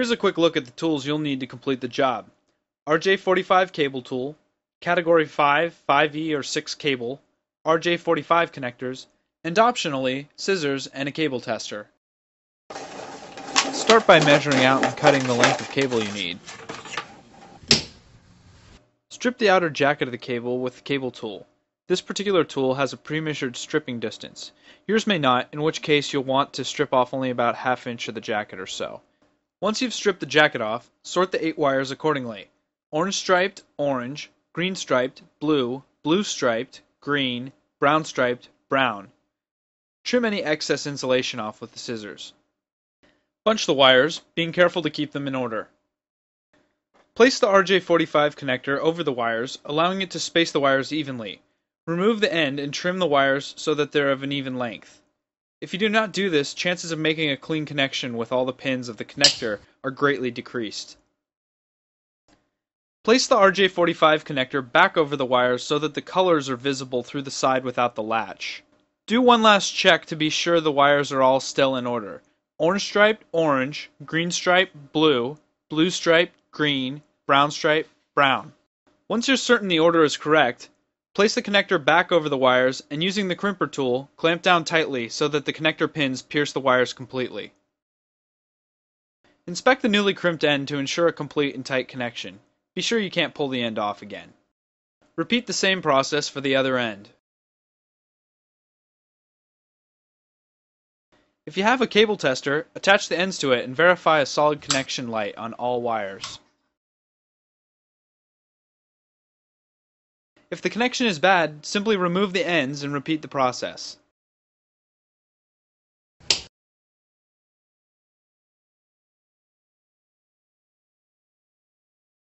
Here's a quick look at the tools you'll need to complete the job. RJ45 cable tool, category 5, 5E or 6 cable, RJ45 connectors, and optionally, scissors and a cable tester. Start by measuring out and cutting the length of cable you need. Strip the outer jacket of the cable with the cable tool. This particular tool has a pre-measured stripping distance. Yours may not, in which case you'll want to strip off only about half inch of the jacket or so. Once you've stripped the jacket off, sort the eight wires accordingly. Orange striped, orange, green striped, blue, blue striped, green, brown striped, brown. Trim any excess insulation off with the scissors. Bunch the wires, being careful to keep them in order. Place the RJ45 connector over the wires, allowing it to space the wires evenly. Remove the end and trim the wires so that they're of an even length. If you do not do this, chances of making a clean connection with all the pins of the connector are greatly decreased. Place the RJ45 connector back over the wires so that the colors are visible through the side without the latch. Do one last check to be sure the wires are all still in order. Orange stripe, orange, green stripe, blue, blue stripe, green, brown stripe, brown. Once you're certain the order is correct, Place the connector back over the wires and using the crimper tool, clamp down tightly so that the connector pins pierce the wires completely. Inspect the newly crimped end to ensure a complete and tight connection. Be sure you can't pull the end off again. Repeat the same process for the other end. If you have a cable tester, attach the ends to it and verify a solid connection light on all wires. If the connection is bad, simply remove the ends and repeat the process.